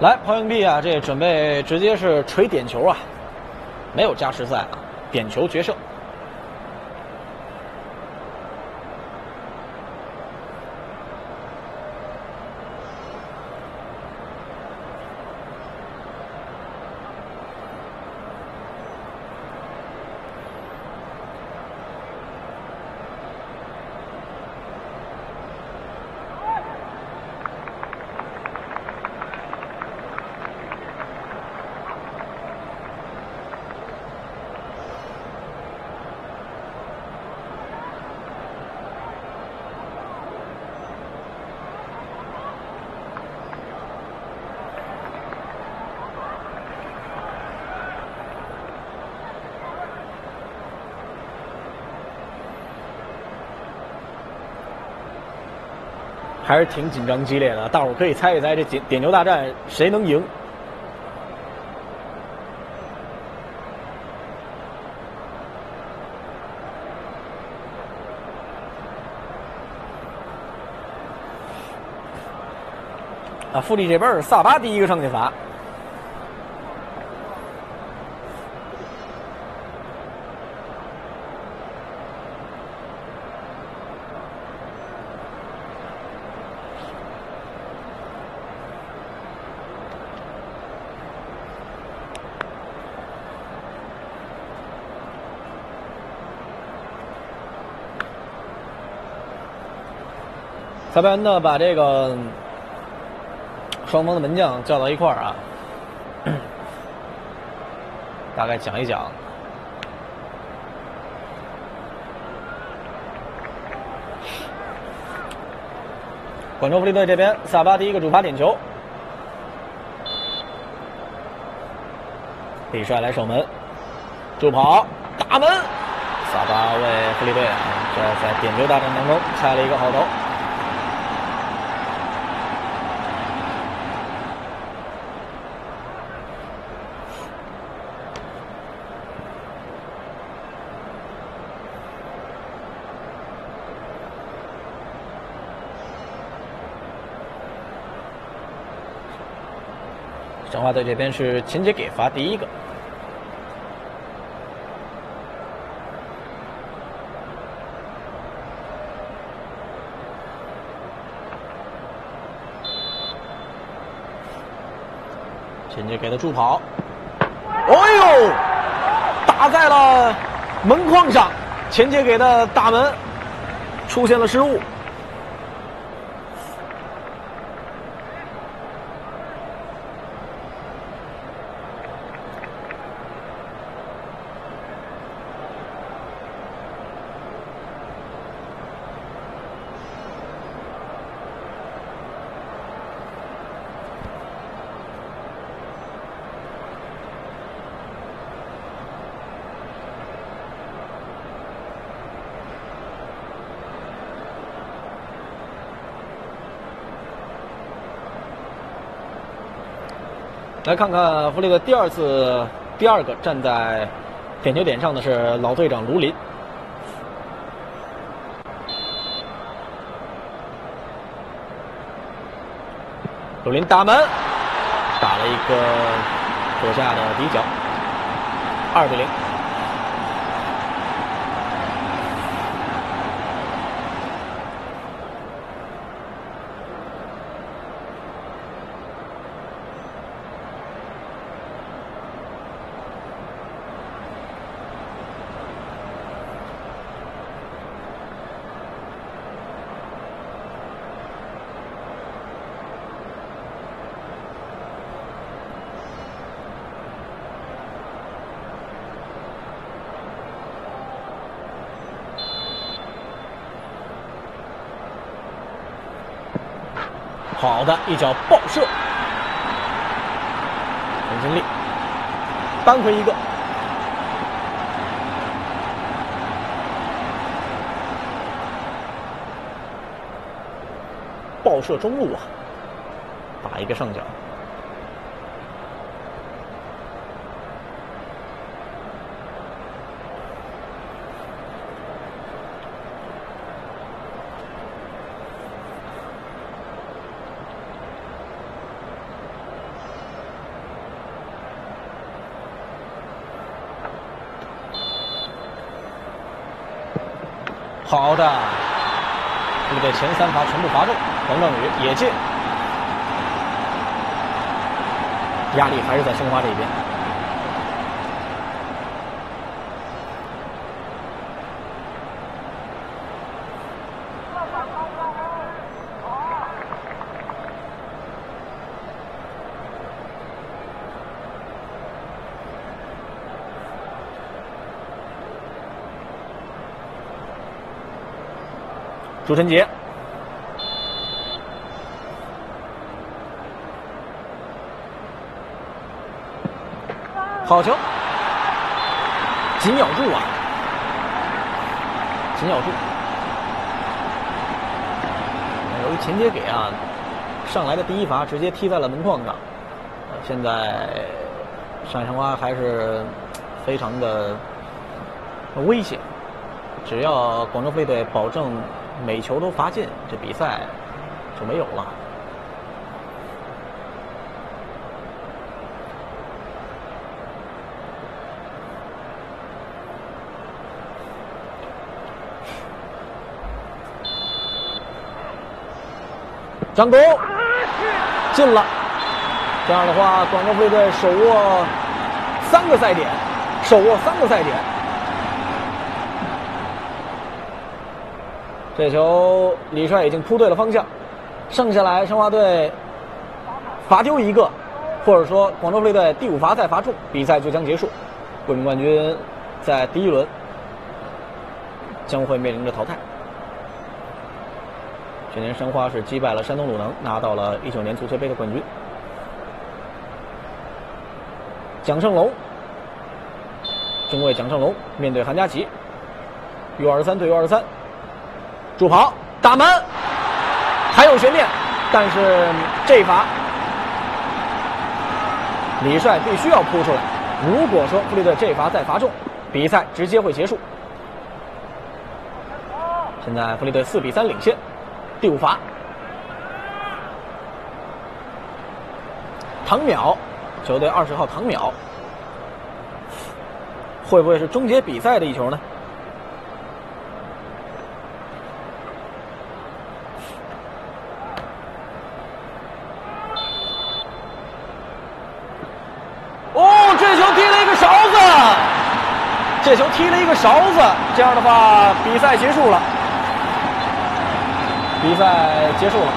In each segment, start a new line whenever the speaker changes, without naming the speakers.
来，抛硬币啊！这准备直接是锤点球啊，没有加时赛，点球决胜。还是挺紧张激烈的，大伙可以猜一猜这点点球大战谁能赢？啊，富力这边是萨巴第一个上去罚。要不然呢，把这个双方的门将叫到一块儿啊，大概讲一讲。广州富力队这边，萨巴第一个主罚点球，李帅来守门，助跑打门，萨巴为富力队啊，这在点球大战当中开了一个好头。申花队这边是秦杰给罚第一个，秦杰给的助跑，哦呦，打在了门框上，秦杰给的大门出现了失误。来看看弗雷的第二次，第二个站在点球点上的是老队长卢林。卢林打门，打了一个左下的底角，二比零。好的一脚爆射，很经力扳回一个，爆射中路啊，打一个上角。好的，这个前三罚全部罚中，黄正宇也进，压力还是在申花这边。朱晨杰，好球，紧咬住啊，紧咬住。由于前杰给啊，上来的第一罚直接踢在了门框上，现在上海申花还是非常的危险，只要广州飞队保证。每球都罚进，这比赛就没有了。张弓进了，这样的话，广州队队手握三个赛点，手握三个赛点。这球李帅已经扑对了方向，剩下来申花队罚丢一个，或者说广州富力队第五罚再罚中，比赛就将结束，卫冕冠军在第一轮将会面临着淘汰。去年申花是击败了山东鲁能，拿到了一九年足协杯的冠军。蒋胜龙，中卫蒋胜龙面对韩佳琪，U 二十三对 U 二十三。助跑打门，还有悬念，但是这一罚，李帅必须要扑出来。如果说富力队这罚再罚中，比赛直接会结束。现在富力队四比三领先，第五罚，唐淼，球队二十号唐淼，会不会是终结比赛的一球呢？这球踢了一个勺子，这样的话，比赛结束了。比赛结束了，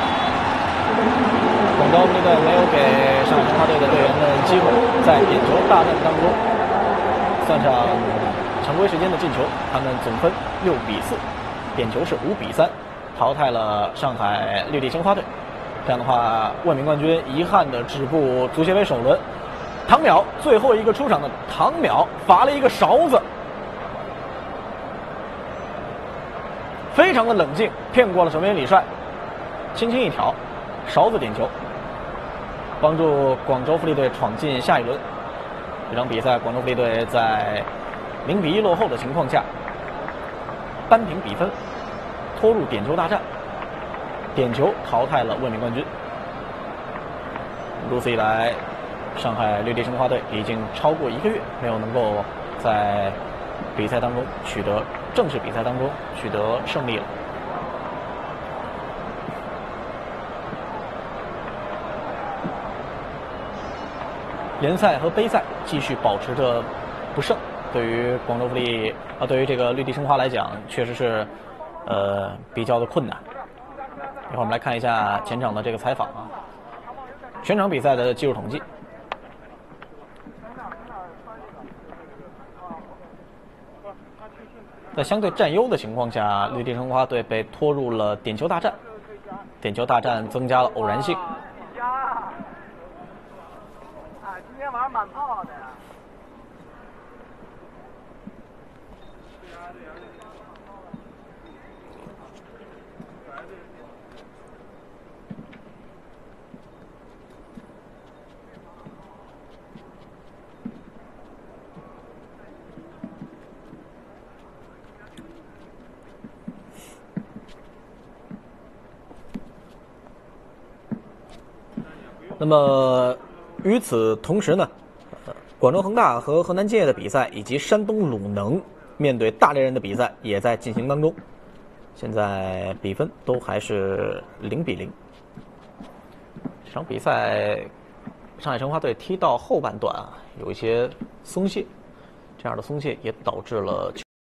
广州队没有给上海申花队的队员们机会，在点球大战当中算上常规时间的进球，他们总分六比四，点球是五比三，淘汰了上海绿地申花队。这样的话，卫冕冠军遗憾的止步足协杯首轮。唐淼最后一个出场的唐淼罚了一个勺子。非常的冷静，骗过了守门员李帅，轻轻一挑，勺子点球，帮助广州富力队闯进下一轮。这场比赛，广州富力队在零比一落后的情况下扳平比分，拖入点球大战，点球淘汰了卫冕冠军。如此一来，上海绿地申花队已经超过一个月没有能够在比赛当中取得。正式比赛当中取得胜利了。联赛和杯赛继续保持着不胜，对于广州富力啊，对于这个绿地申花来讲，确实是呃比较的困难。一会儿我们来看一下前场的这个采访啊，全场比赛的技术统计。在相对占优的情况下，绿地申花队被拖入了点球大战。点球大战增加了偶然性。啊，今天晚上满炮的。那么，与此同时呢，广州恒大和河南建业的比赛，以及山东鲁能面对大连人的比赛也在进行当中。现在比分都还是零比零。这场比赛，上海申花队踢到后半段啊，有一些松懈，这样的松懈也导致了。